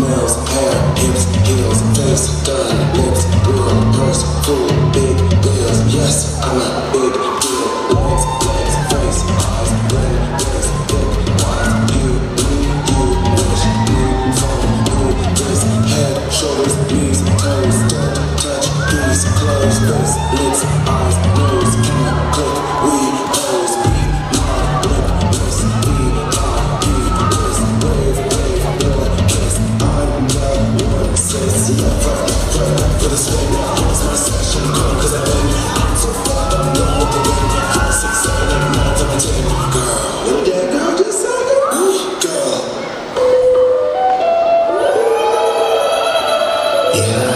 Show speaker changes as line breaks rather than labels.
Smells, hair, hips, heels, face, gun, lips, room, purse, full, big bills. Yes, I'm a big deal. Legs, legs, face, eyes, brain, legs, dick, thighs. You, you, you, wish, you, phone, you, this, head, shoulders, knees, toes, don't touch, these clothes, face, lips, eyes. Yeah.